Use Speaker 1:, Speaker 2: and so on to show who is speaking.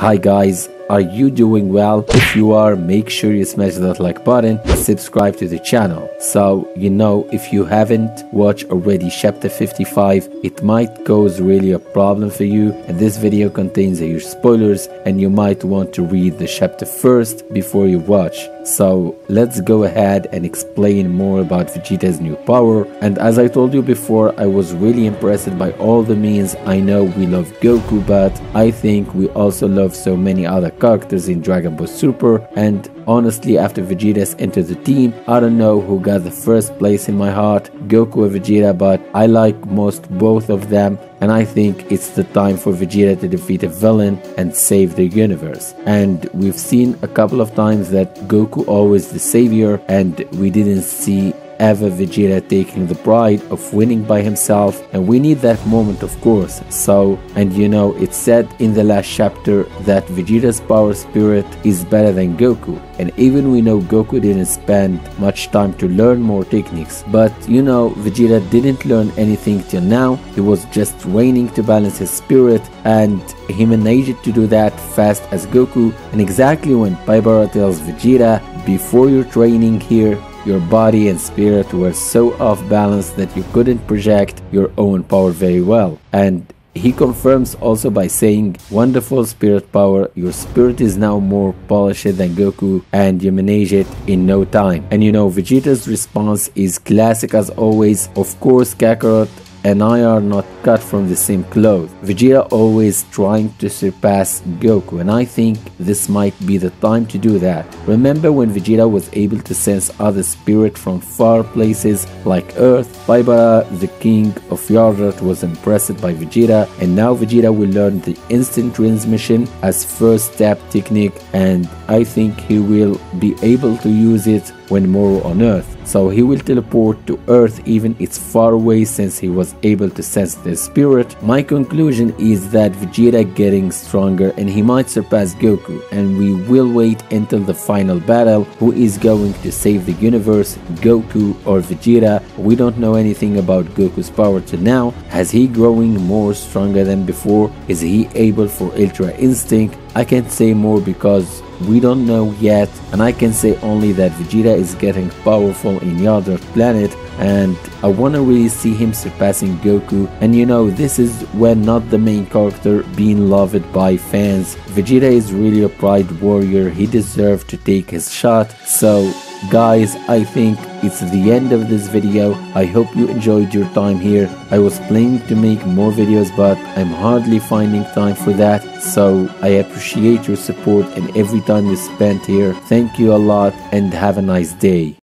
Speaker 1: Hi guys, are you doing well? If you are, make sure you smash that like button subscribe to the channel. So, you know, if you haven't watched already chapter 55, it might cause really a problem for you. And this video contains huge spoilers and you might want to read the chapter first before you watch. So let's go ahead and explain more about Vegeta's new power. And as I told you before, I was really impressed by all the means. I know we love Goku, but I think we also love so many other characters in Dragon Ball Super. And honestly, after Vegeta's entered the team, I don't know who got the first place in my heart, Goku or Vegeta, but I like most both of them and I think it's the time for Vegeta to defeat a villain and save the universe. And we've seen a couple of times that Goku always the savior and we didn't see ever Vegeta taking the pride of winning by himself and we need that moment of course. So and you know it said in the last chapter that Vegeta's power spirit is better than Goku and even we know Goku didn't spend much time to learn more techniques. But you know Vegeta didn't learn anything till now. He was just training to balance his spirit and he managed to do that fast as Goku. And exactly when Pybara tells Vegeta before your training here your body and spirit were so off balance that you couldn't project your own power very well. And he confirms also by saying, Wonderful spirit power, your spirit is now more polished than Goku and you manage it in no time. And you know, Vegeta's response is classic as always. Of course, Kakarot and I are not cut from the same cloth. Vegeta always trying to surpass Goku and I think this might be the time to do that. Remember when Vegeta was able to sense other spirit from far places like Earth? Pybara, the king of Yardrat was impressed by Vegeta and now Vegeta will learn the instant transmission as first step technique and I think he will be able to use it when Moro on Earth so he will teleport to Earth even it's far away since he was able to sense the spirit. My conclusion is that Vegeta getting stronger and he might surpass Goku and we will wait until the final battle who is going to save the universe, Goku or Vegeta. We don't know anything about Goku's power till now. Has he growing more stronger than before? Is he able for Ultra Instinct? I can't say more because we don't know yet and I can say only that Vegeta is getting powerful in Yardrat planet and I wanna really see him surpassing Goku and you know this is when not the main character being loved by fans. Vegeta is really a pride warrior, he deserved to take his shot so guys i think it's the end of this video. I hope you enjoyed your time here. I was planning to make more videos but i'm hardly finding time for that. So i appreciate your support and every time you spent here. Thank you a lot and have a nice day